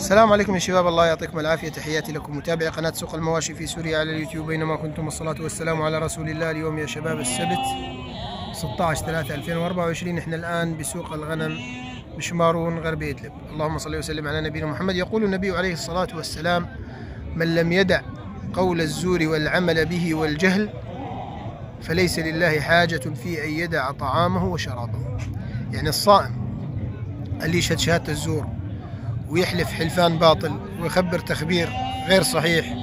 السلام عليكم يا شباب. الله يعطيكم العافية. تحياتي لكم متابعي قناة سوق المواشي في سوريا على اليوتيوب. بينما كنتم الصلاة والسلام على رسول الله اليوم يا شباب السبت 16 3 2024 إحنا الآن بسوق الغنم بشمارون غرب إدلب اللهم صل وسلم على نبينا محمد. يقول النبي عليه الصلاة والسلام من لم يدع قول الزور والعمل به والجهل فليس لله حاجة في أن يدع طعامه وشرابه. يعني الصائم اللي يشهد شهادة الزور ويحلف حلفان باطل ويخبر تخبير غير صحيح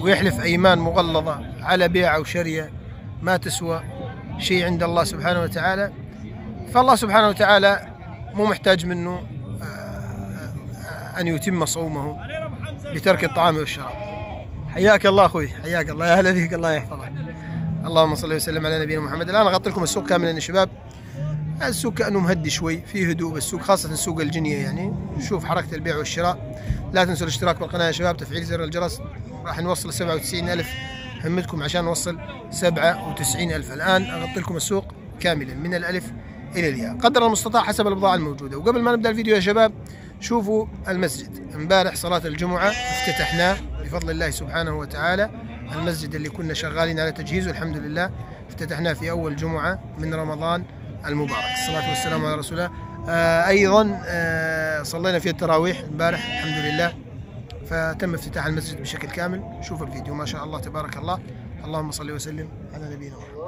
ويحلف أيمان مغلظة على بيع أو شرية ما تسوى شيء عند الله سبحانه وتعالى. فالله سبحانه وتعالى مو محتاج منه آه، أن يتم صومه بترك الطعام والشراب. حياك الله أخوي حياك الله يا هلا فيك الله يحفظك. اللهم صل وسلم على نبينا محمد. الآن أغطي لكم السوق كاملا يا شباب. السوق كأنه مهدي شوي فيه هدوء بالسوق خاصة سوق الجنية يعني. نشوف حركة البيع والشراء. لا تنسوا الاشتراك بالقناة يا شباب تفعيل زر الجرس. راح نوصل 97 ألف. همتكم عشان نوصل 97 ألف. الآن أغطي لكم السوق كاملا من الألف إلى الياء. قدر المستطاع حسب البضاعة الموجودة. وقبل ما نبدأ الفيديو يا شباب شوفوا المسجد. امبارح صلاة الجمعة افتتحناه بفضل الله سبحانه وتعالى. المسجد اللي كنا شغالين على تجهيزه الحمد لله افتتحناه في أول جمعة من رمضان. المبارك. الصلاة والسلام على رسول الله. آه أيضا آه صلينا في التراويح امبارح الحمد لله. فتم افتتاح المسجد بشكل كامل. شوف الفيديو ما شاء الله تبارك الله. اللهم صل وسلم على نبينا محمد.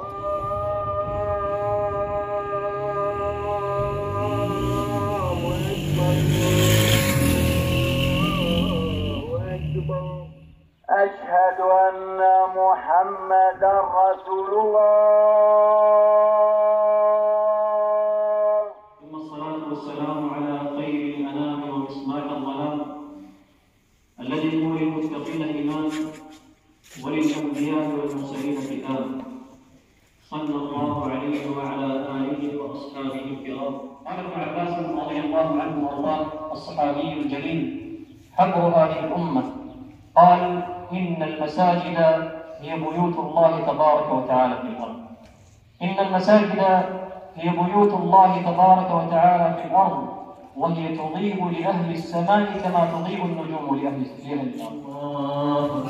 والسلام على خير الأنام ومصباح الظلام الذي هو للمتقين إمام وللأنبياء والمرسلين ختام صلى الله عليه وعلى آله وأصحابه الكرام. قال ابن عباس رضي الله عنه وأرضاه الصحابي الجليل حبر هذه الأمة. قال إن المساجد هي بيوت الله تبارك وتعالى في الأرض. إن المساجد هي بيوت الله تبارك وتعالى في الأرض وهي تضيء لأهل السماء كما تضيء النجوم لأهل أكبر.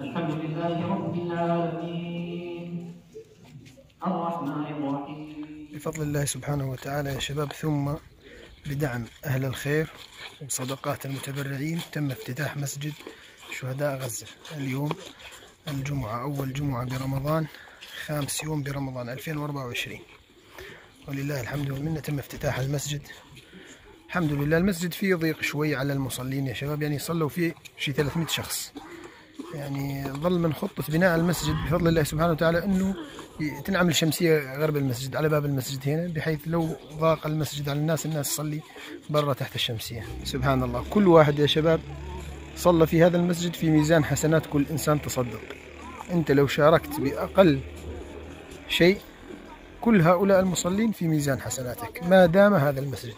الحمد لله رب العالمين الرحمن الرحيم بفضل الله سبحانه وتعالى يا شباب ثم بدعم أهل الخير وصدقات المتبرعين تم افتتاح مسجد شهداء غزة. اليوم الجمعة أول جمعة برمضان خامس يوم برمضان 2024 ولله الحمد والمنة تم افتتاح المسجد. الحمد لله المسجد فيه ضيق شوي على المصلين يا شباب يعني صلوا فيه شي 300 شخص. يعني ظل من خطة بناء المسجد بفضل الله سبحانه وتعالى أنه تنعمل شمسية غرب المسجد على باب المسجد هنا بحيث لو ضاق المسجد على الناس الناس تصلي برا تحت الشمسية. سبحان الله. كل واحد يا شباب صلى في هذا المسجد في ميزان حسنات كل إنسان تصدق. أنت لو شاركت بأقل شيء كل هؤلاء المصلين في ميزان حسناتك. ما دام هذا المسجد.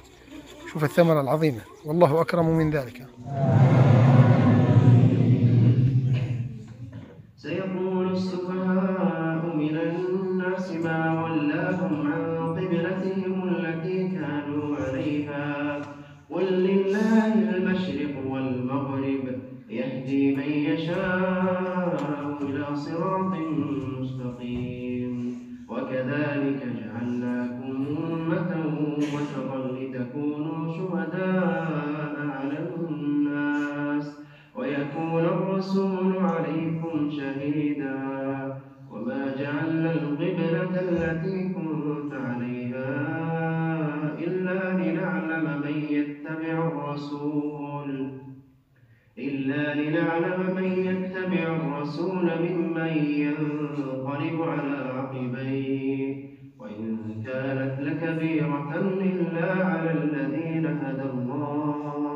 شوف الثمرة العظيمة. والله أكرم من ذلك. الناس إلا لنعلم من يتبع الرسول ممن ينقلب على عقبيه. وإن كانت لكبيرة إلا على الذين هدى الله.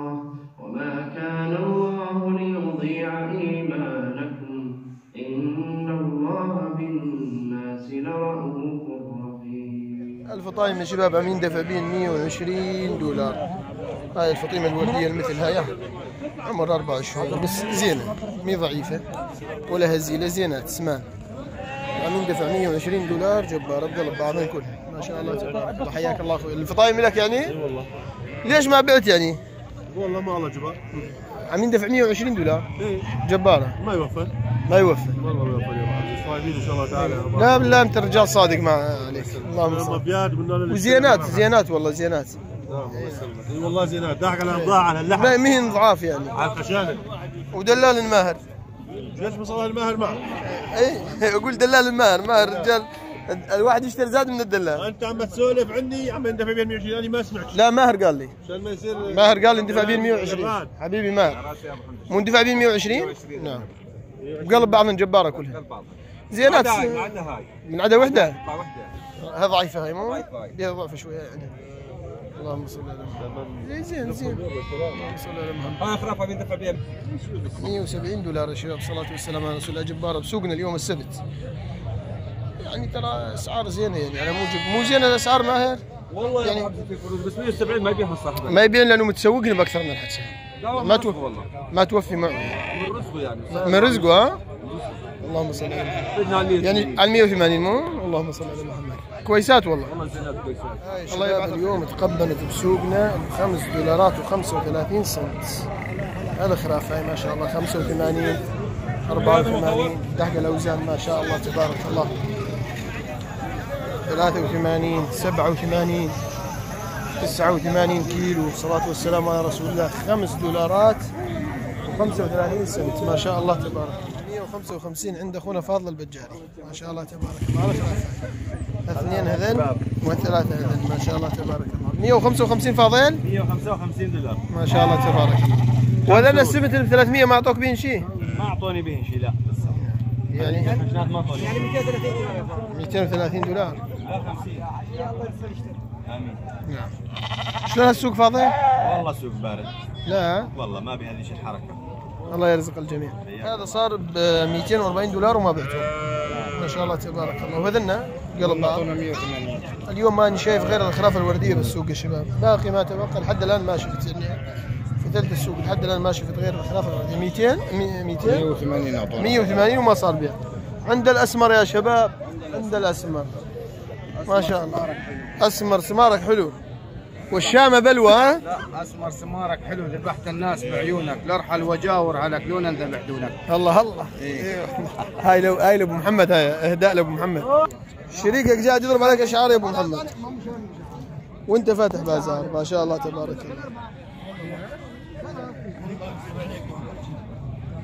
الفطايم يا شباب أمين دفابين 120 دولار. هاي الفطيمة الوردية مثل هاي عمر أربع شهور بس زينة مي ضعيفة ولا هزيلة زينة تسمان عاملين دفع 120 دولار جبار بقلب بعضهم كلها ما شاء الله تبارك الله حياك الله أخوي الفطايم لك يعني؟ أي والله. ليش ما بعت يعني؟ والله ما الله جبار. عاملين دفع 120 دولار؟ إيه. جبارة. ما يوفر. ما يوفى والله ما يوفر. صايمين إن شاء الله تعالى. لا بالله أنت رجال صادق مع عليك. اللهم صل. وزينات زينات والله زينات. نعم الله يسلمك إي والله زينات. ضحك على البضاعه على اللحم. ما مين ضعاف يعني. على الخشانة. ودلال الماهر. ليش بصلها الماهر معه؟ إي أقول دلال الماهر. ماهر رجال. الواحد يشتري زاد من الدلال. أنت عم تسولف عني عم اندفع بين 120 أنا ما سمعت لا ماهر قال لي. عشان ما يصير ماهر قال لي اندفع بين 120 جراد. حبيبي ماهر. مو اندفع بين 120 نعم. بقلب بعضهم جبارة كلها. زينات. من عدا وحدة؟ هذا ضعيفة هاي مو؟ فيها ضعف شوية يعني. اللهم صل على محمد. زين زين اللهم صل على محمد. ها خرافة بيدفع بيها 170 دولار يا شباب الصلاة والسلام على رسول الله. جبارة بسوقنا اليوم السبت. يعني ترى أسعار زينة يعني على موجب. مو زينة الأسعار ماهر؟ والله يعني- بس 170 ما يبيعها صاحبه ما يبين لأنه متسوقنا بأكثر من والله ما توفي والله. ما توفي معه. من رزقه يعني. من رزقه ها؟ اللهم صل على محمد. يعني على 180 مو؟ اللهم صل على محمد. كويسات والله. والله زينات كويسات. الله يبارك اليوم تقبلت بسوقنا. بخمس دولارات و35 سنت. هذا خراف هاي ما شاء الله. 85 84 دحق الأوزان ما شاء الله تبارك الله. 83 87 89 كيلو. صلاة والسلام على رسول الله. خمس دولارات و35 سنت. ما شاء الله تبارك 155 عند أخونا فاضل البجاري. ما شاء الله تبارك الله. اثنين هذن وثلاثة هذن. ما شاء الله تبارك الله. 155 فاضل؟ 155 دولار. ما شاء الله تبارك الله. وهذا السمت ال 300 ما أعطوك بين شيء ما أعطوني به شيء لا. يعني؟ ما أعطوني. يعني 230 دولار. 50 آمين. نعم. شلون السوق فاضي؟ والله سوق بارد. لا. والله ما بهذيش الحركة. الله يرزق الجميع. هذا صار ب 240 دولار وما بعته. ما شاء الله تبارك الله. وهذنا قلب اليوم ماني شايف غير الخراف الوردية بالسوق يا شباب. باقي ما تبقى لحد الآن ما شفت. يعني في ثلث السوق لحد الآن ما شفت غير الخراف الوردية. 200 مي- 200 180 أعطونا. 180 وما صار بيع عند الأسمر يا شباب عند الأسمر. ما شاء الله. أسمر سمارك حلو. والشامه بلوى. ها لا أسمر سمارك حلو ذبحت الناس بعيونك. لارحل وجاور على كلونا ذبح دونك الله الله. إيه. هاي لو هاي لأبو محمد هاي إهداء لأبو محمد. شريكك قاعد يضرب عليك اشعار يا أبو محمد. وأنت فاتح بازار ما شاء الله تبارك الله.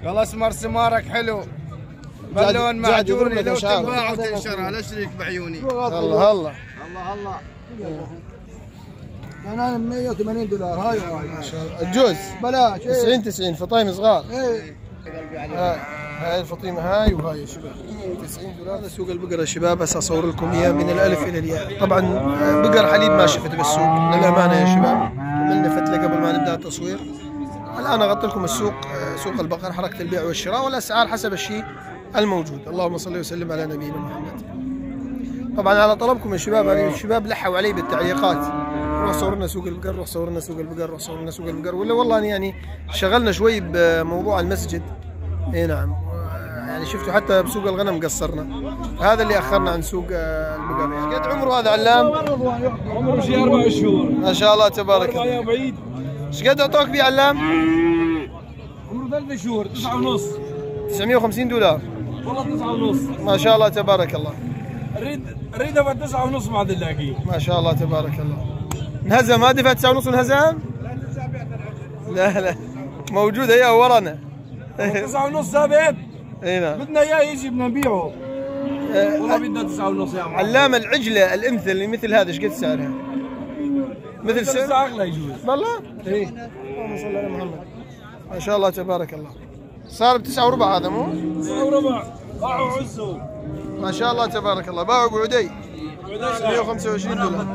والله أسمر سمارك حلو. بلون معجوني لك لو. تنباع وتنشر على شريك بعيوني. الله الله. الله الله. أنا 180 دولار هاي ما شاء الله. الجوز؟ بلاش 90 90 فطايم صغار؟ إيه. هاي الفطيمه هاي وهاي يا شباب. 90 دولار. هذا سوق البقر يا شباب بس أصور لكم إياه من الألف إلى الياء. طبعا بقر حليب ما شفت بالسوق للأمانة يا شباب عملنا فتلة قبل ما نبدأ التصوير. الآن أغطي لكم السوق آه، سوق البقر حركة البيع والشراء والأسعار حسب الشيء الموجود. اللهم صل وسلم على نبينا محمد. طبعا على طلبكم يا شباب يعني الشباب لحوا علي بالتعليقات. روح صور لنا سوق البقر روح صور لنا سوق البقر روح صور لنا سوق البقر. ولا والله يعني شغلنا شوي بموضوع المسجد. إي نعم. يعني شفتوا حتى بسوق الغنم قصرنا. هذا اللي أخرنا عن سوق آه، البقر. يعني قد عمره هذا علام؟ عمره شيء أربع شهور. ما شاء الله تبارك الله يا بعيد. إيش قد أعطوك بيه علام؟ عمره ثلاث شهور تسعة ونص. 950 دولار. والله تسعة ونص. ما شاء الله تبارك الله. اريد اريد ادفع تسعة ونص مع دلاقي ما شاء الله تبارك الله. انهزم ما دفع 9 ونص انهزم لا لا. موجود هي ورانا. تسعة ونص ثابت إي نعم. بدنا إياه يجي بدنا نبيعه. والله بدنا تسعة ونص يا عم. علام العجلة الأمثل اللي مثل هذا إيش قد سعرها؟ مثل سعر؟ أغلى يجوز. والله؟ إي. اللهم صل على محمد. ما شاء الله تبارك الله. صار بتسعة وربع هذا مو؟ تسعة وربع. باعوا عزه ما شاء الله تبارك الله. باعوا بعدي. 125 دولار.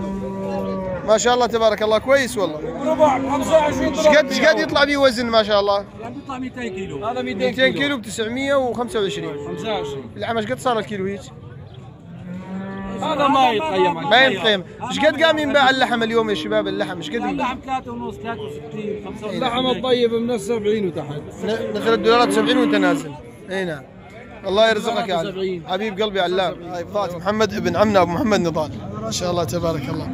ما شاء الله تبارك الله كويس والله. ربع 25 إيش دولار قد إيش قد يطلع بيه وزن ما شاء الله؟ يعني بيطلع 200 كيلو. هذا 200 200 كيلو. ب 925 25 العم إيش قد صار الكيلو هيك؟ هذا ما يتقيم. ما ينقيم إيش قد قام ينباع اللحم اليوم يا شباب؟ اللحم إيش قد؟ اللحم 3 ونص 63 65 اللحم الطيب من 70 وتحت. مثل الدولارات 70 وانت نازل. إي نعم. الله يرزقك يا علي. حبيب قلبي علام. هاي بضاعة محمد ابن عمنا أبو محمد نضال. ما شاء الله تبارك الله.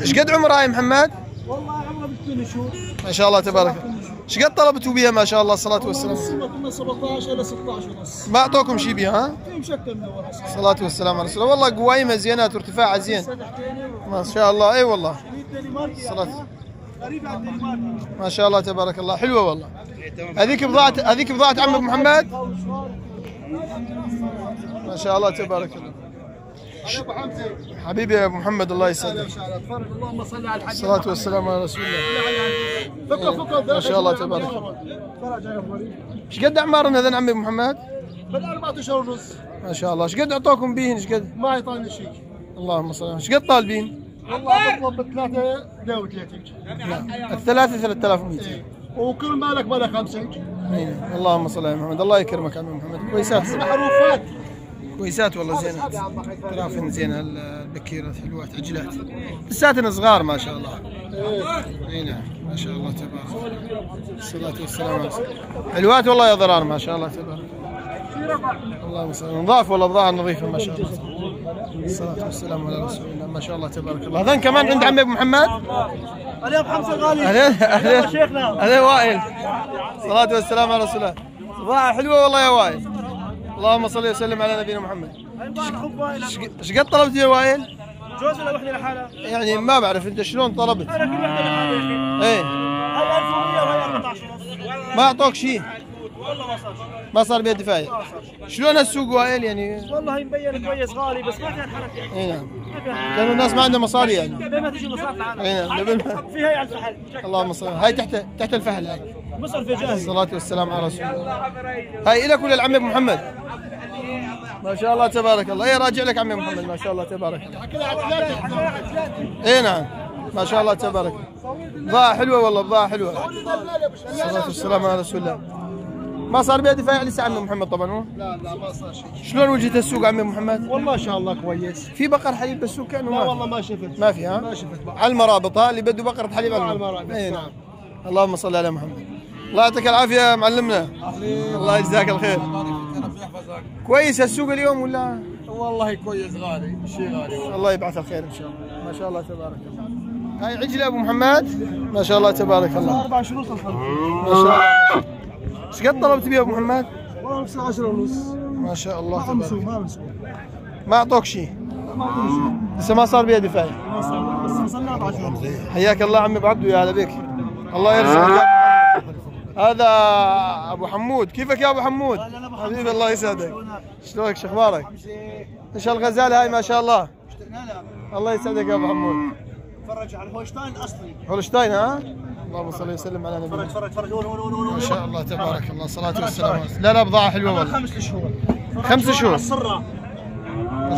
إيش قد عمره هاي محمد؟ والله عمره بثمان شهور. ما شاء الله تبارك. الله إيش قد طلبتوا بها ما شاء الله الصلاة والسلام؟ من 17 إلى 16 ونص. ما أعطوكم شيء بها ها؟ في مشكل من الصلاة والسلام على رسول الله. والله قوايمها زينات وارتفاعها زين. ما شاء الله. إي والله. على الدنمارك ما شاء الله تبارك الله. حلوة والله. هذيك بضاعة هذيك بضاعة عمك محمد؟ ما شاء الله تبارك الله. ابو حمزه حبيبي يا أبو محمد الله يسعدك. اللهم صل على الحبيب الصلاة والسلام على رسول الله. فكر فكر ما شاء الله تبارك الله. إيش قد اعمار هذا عمي أبو محمد؟ من أربع اشهر ونص ما شاء الله. إيش قد أعطوكم بيهن إيش قد؟ ما يعطاني شيء. اللهم صل على إيش قد طالبين؟ والله بطلب بثلاثة لو ثلاثة. نعم. الثلاثة 3200 وكل مالك مالك خمسة أي. اللهم صل على محمد. الله يكرمك عمي محمد. كويسات. معروفات. كويسات والله زين طرافن زين البكيرات حلوات عجلات. لساتنا صغار ما شاء الله. اي نعم. ما شاء الله تبارك. الصلاة والسلام على. حلوات والله يا ضرار ما شاء الله تبارك. اللهم صل نضاف والله بضاعة نظيفة ما شاء الله. الصلاة والسلام على رسول الله ما شاء الله تبارك الله. هذان كمان عند عمي أبو محمد؟ علي ابو حمزه اهلين اهلين شيخنا. اهلين وائل. الصلاة والسلام على رسول الله. بضاعة حلوة والله يا وائل. اللهم صل وسلم على نبينا محمد. إيش قد طلبت يا وائل؟ جوز ولا وحدة لحالها؟ يعني ما بعرف انت شلون طلبت؟ أنا كل وحدة لحالها يا أخي. إيه. هاي 1100 وهي 14 ونص ما أعطوك شيء. والله ما صار ما صار بيد فايد شلون السوق وائل يعني؟ والله مبين كويس غالي بس ما كان حركة. إي نعم. كانوا الناس ما عندهم مصاري يعني. قبل ما تجي مصاري إي نعم. قبل ما- في هاي على الفحل. اللهم صل هاي تحت تحت الفحل هاي مصر في جاهز. الصلاة والسلام على رسول الله. هاي إلك ولا ابو محمد؟ ما شاء الله تبارك الله. اي راجع لك عمي محمد. ما شاء الله تبارك الله. إي نعم. ما شاء الله تبارك الله. بضاعة حلوة والله بضاعة حلوة. الصلاة والسلام على رسول الله. ما صار بها دفاع لسه عمي محمد طبعا هو؟ لا لا ما صار شيء. شلون وجهة السوق عمي محمد؟ والله ما شاء الله كويس. في بقر حليب بالسوق كانه لا ما والله ما شفت. ما في ها؟ ما شفت بقى. على المرابط ها؟ اللي بده بقرة حليب على المرابط. اي نعم. اللهم صل على محمد. الله يعطيك العافية يا معلمنا. الله يجزاك الخير. كويس السوق اليوم ولا؟ والله كويس غالي شيء غالي. الله يبعث الخير إن شاء الله. ما شاء الله تبارك الله. هاي عجلة أبو محمد. ما شاء الله تبارك الله. أربع شروط الخلق ما شاء الله. إيش قد طلبت بيه أبو محمد؟ والله 19 ونص. ما شاء الله ما مسوي تبارك. ما مسوي ما أعطوك شيء. ما اعطوني شيء لسه ما صار بيه دفاع ما صار بس وصلنا 14 ونص حياك الله عمي ابو عبدو يا هلا بك. الله يرزقك. هذا أبو حمود. كيفك يا أبو حمود؟ حبيبي الله يسعدك. شلونك؟ شو أخبارك؟ إيش هالغزاله هاي ما شاء الله. الله يسعدك يا أبو حمود. تفرج على الهولشتاين الأصلي. هولشتاين ها؟ اللهم صل وسلم على نبينا هون هون ما شاء الله تبارك الله. صلاة والسلام لا لا بضاعة حلوة والله. خمس شهور. خمس شهور. السرة.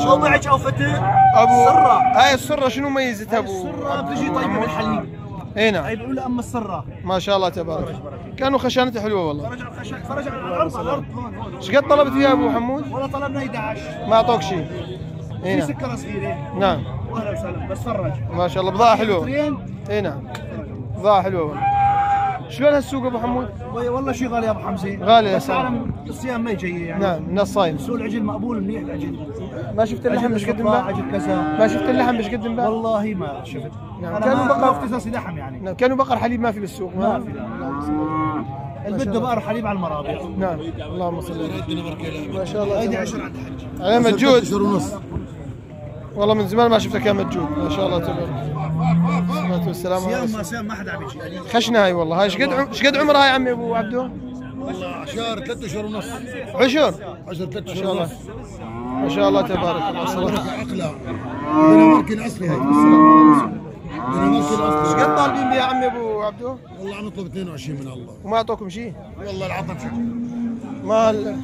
أو معج أو فتى ابو السرة. هاي السرة شنو ميزتها أبو؟ السرة بتجي طيبة بالحليب اي نعم. هاي الاولى أما السرة. ما شاء الله تبارك. كانوا خشانتها حلوة والله. فرج على الخشب فرج على الأرض الأرض. هون هون. إيش قد طلبت فيها أبو حمود؟ والله طلبنا 11 ما أعطوك شيء. اي في نعم. سكرة صغيرة نعم. واهلا وسهلا. بس فرج. ما شاء الله بضاعة حلوة. مترين اي نعم. بضاعة حلوة. شلون هالسوق أبو حمود؟ والله شيء غالي يا أبو حمزة. غالي يا سلام. العالم الصيام ما يجي يعني. نعم من الصايم سوق العجل مقبول منيح العجل. ما شفت اللحم مش قد امبارح؟ عجل كذا. ما شفت اللحم مش قد امبارح؟ والله ما شفت. نعم. أنا كانوا ما بقى- ما اختصاصي لحم يعني. نعم كانوا بقر حليب ما في بالسوق. ما في اللي بده بقر حليب على المرابط نعم. اللهم صل على ما شاء الله. هيدي تبارك 10 عند الحج. على مجود والله من زمان ما شفتك يا مجود ما شاء الله تبارك. الصلاة والسلام على رسول ما ما حدا عم يجي. يعني خشنا هاي والله. هاي إيش قد عم- إيش قد عمرها يا عمي أبو عبدو؟ شهر ثلاث أشهر ونص. عشر؟ 10 ثلاث ما شاء الله. ما شاء الله تبارك الله. عقلة. دنماركي الأصلي هاي. دنماركي إيش الأصلي. قد طالبين بها عمي أبو عبدو؟ والله عم نطلب 22 من الله. وما أعطوكم شيء؟ والله العظم ما ال-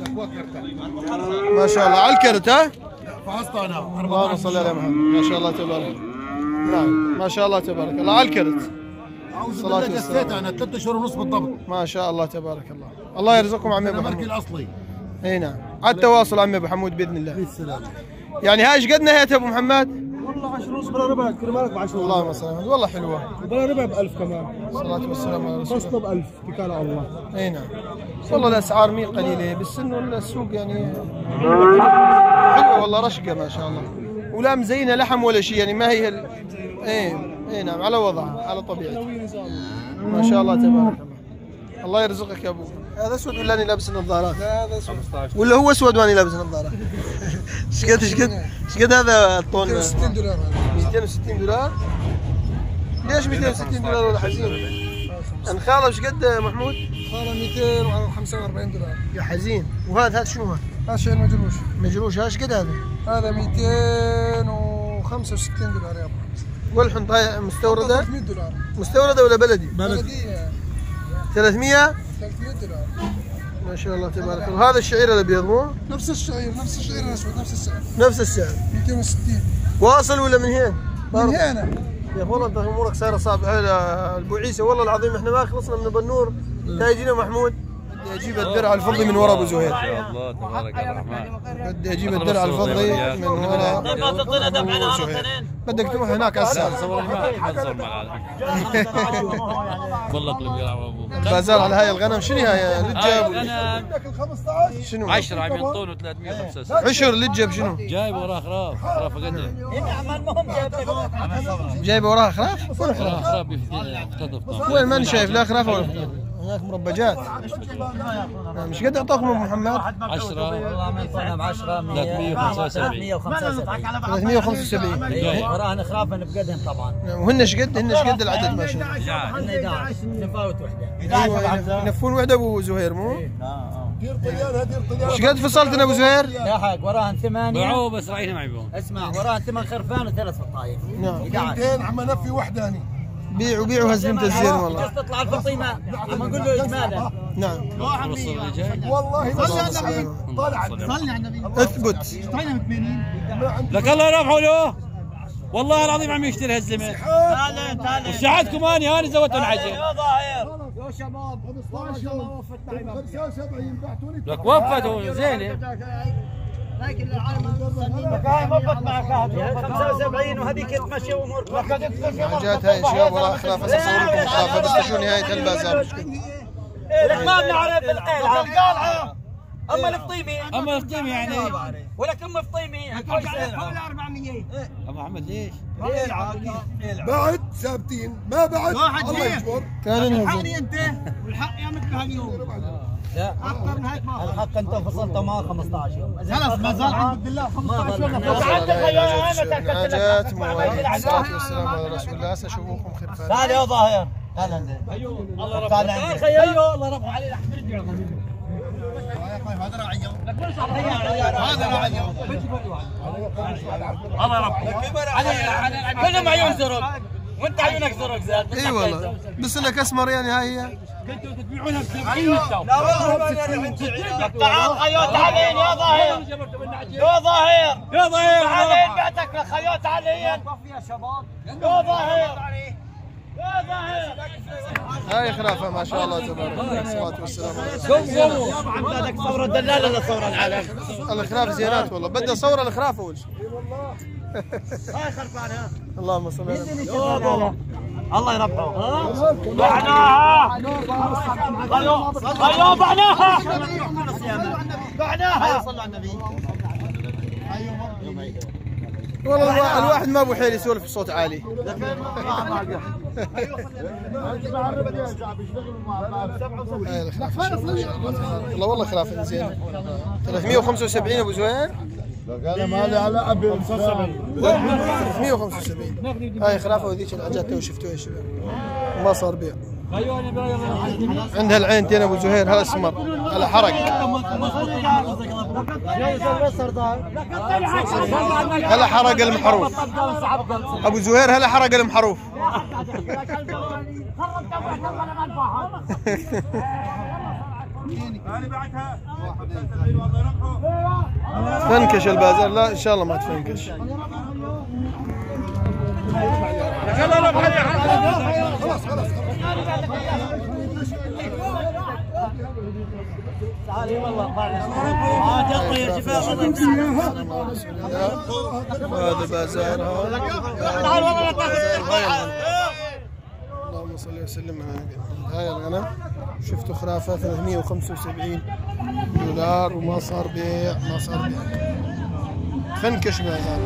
ما شاء الله. على الكرت ها؟ فحصت أنا. اللهم صل على محمد. ما شاء الله تبارك نعم. ما شاء الله تبارك الله. على الكرت. أعوذ بالله. جسيت أنا. ثلاث اشهر ونص بالضبط. ما شاء الله تبارك الله. الله يرزقكم عمي أبو حمود. الاصلي إي نعم. على التواصل عمي أبو حمود بإذن الله. بالسلامه يعني هاي إيش قد نهيت أبو محمد؟ والله 10 ونص بلا ربع. كرمالك ب 10 اللهم صل على والله حلوة. وبلا ربع ب 1000 كمان. الصلاه والسلام على رسول الله. فصله ب 1000 اتكال على الله. إي نعم. والله الأسعار مي قليلة بس إنه السوق يعني حلوة والله رشقة ما شاء الله. ولا مزينه لحم ولا شيء يعني ما هي ال... اي اي نعم على وضعها على طبيعتها ما شاء الله تبارك الله الله يرزقك يا أبو هذا أسود ولا اني لابس نظارات؟ لا هذا أسود ولا هو أسود واني لابس نظارات؟ إيش قد إيش قد إيش قد هذا الطون؟ 260 دولار 260 دولار ليش 260 دولار ولا حزين؟ الخاله إيش قد محمود؟ صار 245 دولار يا حزين وهذا هذا شنو هذا؟ هذا شيء مجروش مجروش إيش قد هذا؟ هذا 265 دولار يا أبو. والحن طايع مستوردة؟ 300 دولار. مستوردة ولا بلدي؟ بلديه 300 300 دولار. ما شاء الله تبارك الله. وهذا الشعير الابيض مو؟ نفس الشعير نفس الشعير الأسود نفس السعر. نفس السعر. 260 واصل ولا من هنا؟ من هنا. يا أخي والله أنت أمورك صايرة صعبة. هذا أبو عيسى والله العظيم إحنا ما خلصنا من بنور تايجينا محمود. بدي أجيب الدرع الفضي من ورا أبو زهير. الله تبارك الرحمن. بدي أجيب الدرع الفضي من ورا طيب ما نهار زهير. بدك تروح هناك الساعة صور الماء ما تصور والله قلب يلعب ابوه البازار على هاي الغنم. شنو هاي اللي جاب أنا شنو 10 عم ينطون 365 عشر اللي جاب شنو؟ جايب وراه خراف خراف قد جايبه وراها خراف؟ وين خراف وين ماني شايف؟ لا خراف ولا؟ خراف. هناك مربجات. نعم، مش قد أعطاكم أبو محمد؟ 10 والله من طلع ب 10 375 375 وراهن خراف بقدهم طبعا. نعم، وهن إيش قد؟ هن إيش قد العدد ما شاء الله؟ عندنا 11 نفاوت وحدة. أيوه ينفون وحدة أبو زهير مو؟ دير طليان دير طليان إيش قد فصلتنا أبو زهير؟ يا حق وراهن ثمانية. باعوه بس رايحين ما يبيعون اسمع وراهن ثمان خرفان وثلاث فطاير. نعم. 200 عم نفي وحداني بيعوا بيعوا هزمت الزين والله بس تطلع الفطيمة عم نقول له اجمالا نعم الوصل اللي جاي والله ما صلى على النبي طلع اثبت لك الله يرفعه له والله العظيم عم يشتري هالزمن وساعدكم اني أنا زودت العجل لك وفته زينه هاي مضبط معك 75 وهذيك تمشي امورك جات هاي اشياء وراها خلاف هسه اصور لكم خلاف بس شو نهايه البازار. لك ما بنعرف القلعة أما الفطيمة أما القيمه يعني. ولك ام فطيمة فوق ال 400 أبو محمد ليش؟ بعد ثابتين ما بعد. الله يجبر. كان انهزم أنت. والحق يا مثل هاليوم. لا. أكثر من هيك ما الحق أنت فصلته معه 15 يوم. خلص ما زال عند الله 15 يوم. نعجات مواعيد الصلاة والسلام على رسول الله. سأشوفكم خير تعال يا ظاهر. تعال عندي الله تعال عندي أيوه. الله ربح عليه لحم رجع هذا راعيه هذا راعيه الله ربح كلهم عيون زرق وانت عيونك زرق زاد اي والله بس لك اسمر يعني هاي هي لا والله تعال خيوط علين يا ظاهر يا ظاهر يا ضيع علين بعتك لخيوط علين يا شباب يا ظاهر يا ظاهر هاي خرافه ما شاء الله تبارك الله. الصلاة والسلام على عندك ثورة دلالة ولا ثورة العالم. الخراف زينات والله. بدها صور الخراف أول شيء. اللهم صل على محمد الله. يربحه بعناها أيوه بعناها بعناها والله الوا- الواحد ما أبو حيل يسولف بصوت عالي. هاي الخراف ما شاء الله، ما شاء الله تبارك الله والله خراف زين 375 ابو زهير أنا مالي على ابي 375 هاي خرافه وذيك العجات تو شفتوها شباب. ما صار بيع. عندها العينتين أبو زهير هذا هلا حرق المحروف. أبو زهير هلا حرق المحروف. فنكش البازار. لا إن شاء الله ما تفنكش. يا اللهم صل وسلم على هاي الغنم شفتوا خرافة 375 دولار وما صار بيع ما صار بيع. فنكش بازار